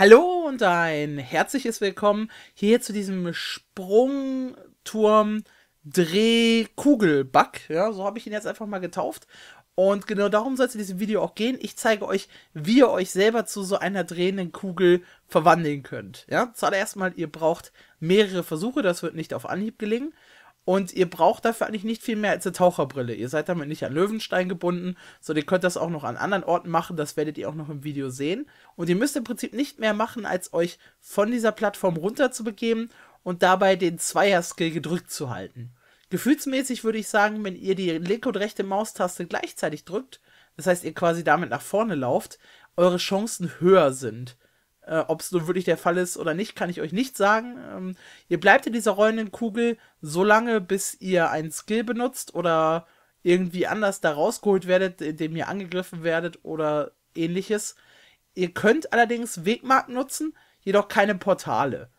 Hallo und ein herzliches Willkommen hier zu diesem Sprungturm Drehkugelbug. Ja, so habe ich ihn jetzt einfach mal getauft. Und genau darum soll es in diesem Video auch gehen. Ich zeige euch, wie ihr euch selber zu so einer drehenden Kugel verwandeln könnt. Ja, zuallererst mal, ihr braucht mehrere Versuche, das wird nicht auf Anhieb gelingen. Und ihr braucht dafür eigentlich nicht viel mehr als eine Taucherbrille. Ihr seid damit nicht an Löwenstein gebunden, sondern ihr könnt das auch noch an anderen Orten machen. Das werdet ihr auch noch im Video sehen. Und ihr müsst im Prinzip nicht mehr machen, als euch von dieser Plattform runter zu begeben und dabei den Zweier-Skill gedrückt zu halten. Gefühlsmäßig würde ich sagen, wenn ihr die linke und rechte Maustaste gleichzeitig drückt, das heißt ihr quasi damit nach vorne lauft, eure Chancen höher sind. Äh, Ob es nun wirklich der Fall ist oder nicht, kann ich euch nicht sagen. Ähm, ihr bleibt in dieser rollenden Kugel so lange, bis ihr einen Skill benutzt oder irgendwie anders da rausgeholt werdet, indem ihr angegriffen werdet oder ähnliches. Ihr könnt allerdings Wegmarken nutzen, jedoch keine Portale.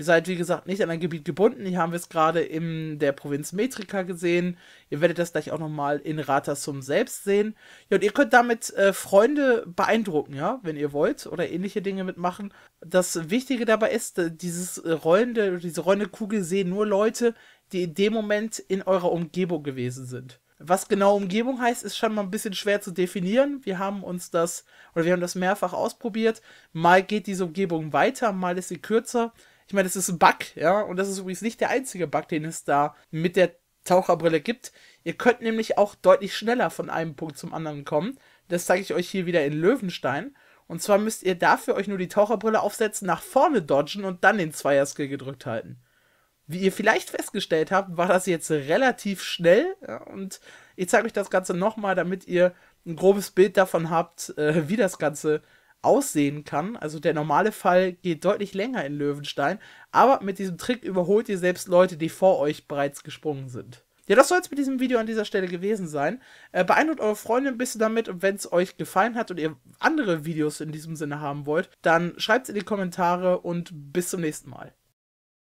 Ihr seid, wie gesagt, nicht an ein Gebiet gebunden. Hier haben wir es gerade in der Provinz Metrika gesehen. Ihr werdet das gleich auch nochmal in Ratasum selbst sehen. Ja, und ihr könnt damit äh, Freunde beeindrucken, ja, wenn ihr wollt, oder ähnliche Dinge mitmachen. Das Wichtige dabei ist, äh, dieses rollende, diese rollende Kugel sehen nur Leute, die in dem Moment in eurer Umgebung gewesen sind. Was genau Umgebung heißt, ist schon mal ein bisschen schwer zu definieren. Wir haben uns das, oder wir haben das mehrfach ausprobiert. Mal geht diese Umgebung weiter, mal ist sie kürzer. Ich meine, das ist ein Bug, ja, und das ist übrigens nicht der einzige Bug, den es da mit der Taucherbrille gibt. Ihr könnt nämlich auch deutlich schneller von einem Punkt zum anderen kommen. Das zeige ich euch hier wieder in Löwenstein. Und zwar müsst ihr dafür euch nur die Taucherbrille aufsetzen, nach vorne dodgen und dann den Zweier-Skill gedrückt halten. Wie ihr vielleicht festgestellt habt, war das jetzt relativ schnell. Ja, und ich zeige euch das Ganze nochmal, damit ihr ein grobes Bild davon habt, äh, wie das Ganze aussehen kann. Also der normale Fall geht deutlich länger in Löwenstein, aber mit diesem Trick überholt ihr selbst Leute, die vor euch bereits gesprungen sind. Ja, das soll es mit diesem Video an dieser Stelle gewesen sein. Äh, beeindruckt eure Freunde ein bisschen damit und wenn es euch gefallen hat und ihr andere Videos in diesem Sinne haben wollt, dann schreibt es in die Kommentare und bis zum nächsten Mal.